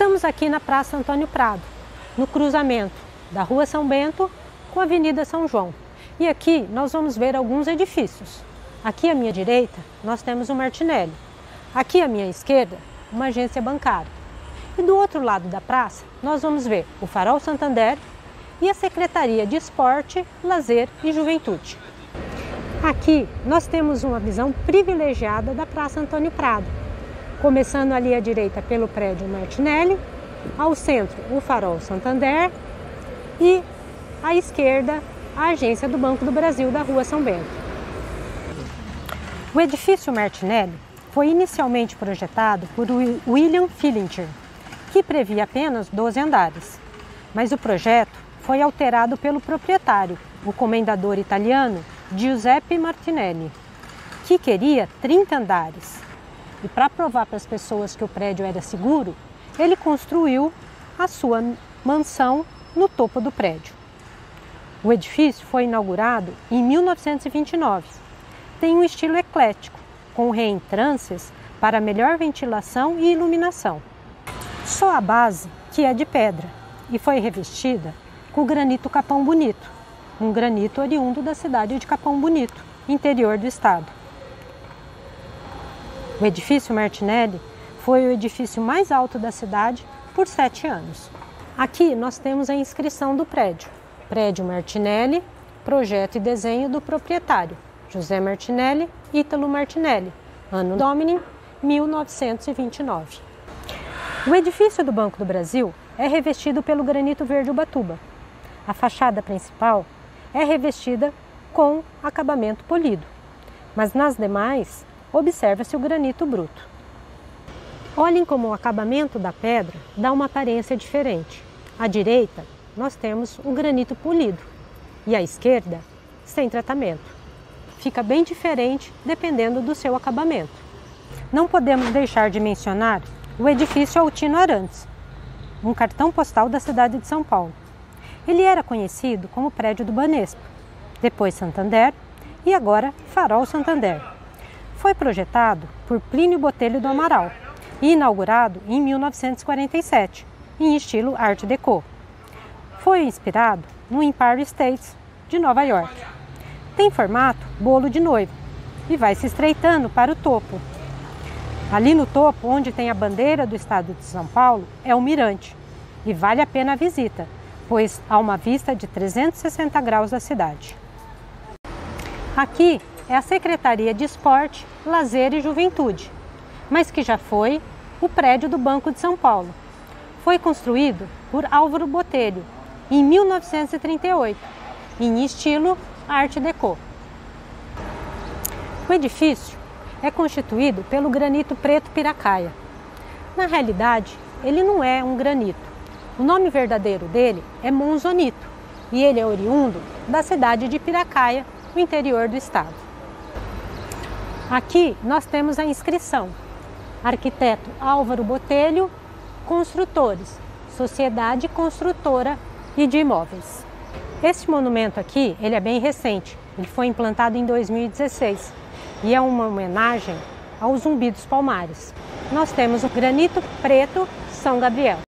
Estamos aqui na Praça Antônio Prado, no cruzamento da Rua São Bento com a Avenida São João. E aqui nós vamos ver alguns edifícios. Aqui à minha direita nós temos o Martinelli. Aqui à minha esquerda, uma agência bancária. E do outro lado da praça nós vamos ver o Farol Santander e a Secretaria de Esporte, Lazer e Juventude. Aqui nós temos uma visão privilegiada da Praça Antônio Prado, começando ali à direita pelo prédio Martinelli, ao centro o Farol Santander e à esquerda a agência do Banco do Brasil da Rua São Bento. O edifício Martinelli foi inicialmente projetado por William Fillinger, que previa apenas 12 andares, mas o projeto foi alterado pelo proprietário, o comendador italiano Giuseppe Martinelli, que queria 30 andares. E para provar para as pessoas que o prédio era seguro, ele construiu a sua mansão no topo do prédio. O edifício foi inaugurado em 1929. Tem um estilo eclético, com reentrances para melhor ventilação e iluminação. Só a base, que é de pedra, e foi revestida com granito Capão Bonito, um granito oriundo da cidade de Capão Bonito, interior do estado. O edifício Martinelli foi o edifício mais alto da cidade por sete anos. Aqui nós temos a inscrição do prédio. Prédio Martinelli, projeto e desenho do proprietário, José Martinelli, Ítalo Martinelli, ano Domini 1929. O edifício do Banco do Brasil é revestido pelo granito verde Ubatuba. A fachada principal é revestida com acabamento polido, mas nas demais observa-se o granito bruto. Olhem como o acabamento da pedra dá uma aparência diferente. À direita, nós temos o granito polido e à esquerda, sem tratamento. Fica bem diferente dependendo do seu acabamento. Não podemos deixar de mencionar o edifício Altino Arantes, um cartão postal da cidade de São Paulo. Ele era conhecido como prédio do Banespa, depois Santander e agora Farol Santander. Foi projetado por Plínio Botelho do Amaral e inaugurado em 1947, em estilo Art Deco. Foi inspirado no Empire State de Nova York. Tem formato bolo de noivo e vai se estreitando para o topo. Ali no topo, onde tem a bandeira do estado de São Paulo, é o mirante e vale a pena a visita, pois há uma vista de 360 graus da cidade. Aqui é a Secretaria de Esporte, Lazer e Juventude, mas que já foi o prédio do Banco de São Paulo. Foi construído por Álvaro Botelho em 1938, em estilo Art Deco. O edifício é constituído pelo granito preto piracaia. Na realidade, ele não é um granito. O nome verdadeiro dele é monzonito e ele é oriundo da cidade de Piracaia, no interior do estado. Aqui nós temos a inscrição. Arquiteto Álvaro Botelho, construtores, Sociedade Construtora e de Imóveis. Este monumento aqui, ele é bem recente. Ele foi implantado em 2016 e é uma homenagem ao Zumbi dos Palmares. Nós temos o granito preto São Gabriel.